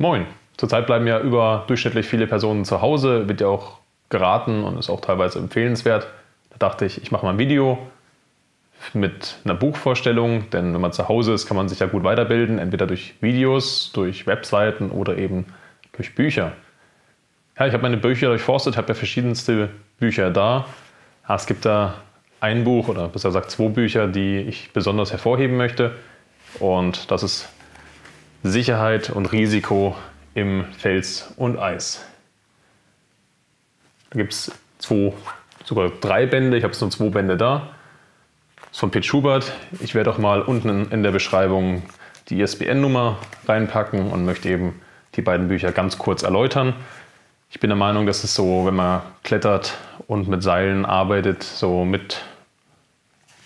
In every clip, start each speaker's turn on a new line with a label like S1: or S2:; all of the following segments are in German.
S1: Moin. Zurzeit bleiben ja überdurchschnittlich viele Personen zu Hause, wird ja auch geraten und ist auch teilweise empfehlenswert. Da dachte ich, ich mache mal ein Video mit einer Buchvorstellung, denn wenn man zu Hause ist, kann man sich ja gut weiterbilden, entweder durch Videos, durch Webseiten oder eben durch Bücher. Ja, ich habe meine Bücher durchforstet, habe ja verschiedenste Bücher da. Ja, es gibt da ein Buch oder besser gesagt zwei Bücher, die ich besonders hervorheben möchte. Und das ist Sicherheit und Risiko im Fels und Eis. Da gibt es sogar drei Bände. Ich habe jetzt nur zwei Bände da. Das ist von Pete Schubert. Ich werde auch mal unten in der Beschreibung die ISBN-Nummer reinpacken und möchte eben die beiden Bücher ganz kurz erläutern. Ich bin der Meinung, dass es so, wenn man klettert und mit Seilen arbeitet, so mit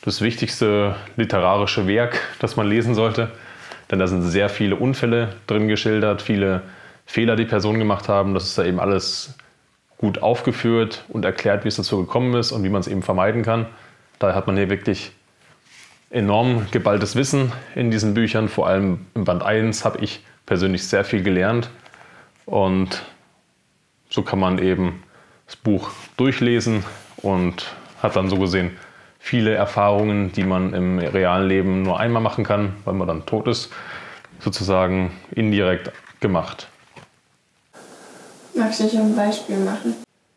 S1: das wichtigste literarische Werk, das man lesen sollte. Denn da sind sehr viele Unfälle drin geschildert, viele Fehler, die Personen gemacht haben. Das ist da eben alles gut aufgeführt und erklärt, wie es dazu gekommen ist und wie man es eben vermeiden kann. Daher hat man hier wirklich enorm geballtes Wissen in diesen Büchern. Vor allem im Band 1 habe ich persönlich sehr viel gelernt. Und so kann man eben das Buch durchlesen und hat dann so gesehen viele Erfahrungen, die man im realen Leben nur einmal machen kann, weil man dann tot ist, sozusagen indirekt gemacht.
S2: Magst du nicht ein Beispiel machen?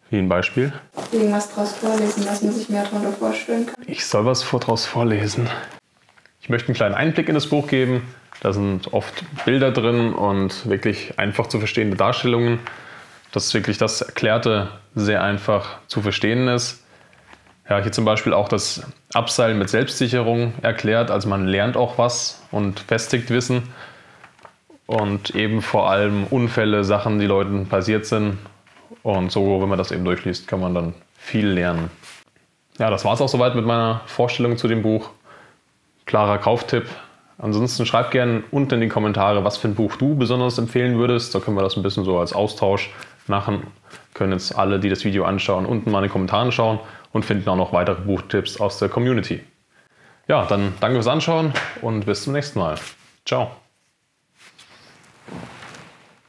S1: Wie ein Beispiel?
S2: Irgendwas draus vorlesen, was man sich mehr darunter vorstellen kann.
S1: Ich soll was draus vorlesen. Ich möchte einen kleinen Einblick in das Buch geben. Da sind oft Bilder drin und wirklich einfach zu verstehende Darstellungen, dass wirklich das Erklärte sehr einfach zu verstehen ist. Ja, hier zum Beispiel auch das Abseilen mit Selbstsicherung erklärt. Also man lernt auch was und festigt Wissen. Und eben vor allem Unfälle, Sachen, die Leuten passiert sind. Und so, wenn man das eben durchliest, kann man dann viel lernen. Ja, das war es auch soweit mit meiner Vorstellung zu dem Buch. Klarer Kauftipp. Ansonsten schreibt gerne unten in die Kommentare, was für ein Buch du besonders empfehlen würdest. Da können wir das ein bisschen so als Austausch machen. Können jetzt alle, die das Video anschauen, unten mal in den Kommentaren schauen und finden auch noch weitere Buchtipps aus der Community. Ja, dann danke fürs Anschauen und bis zum nächsten Mal. Ciao.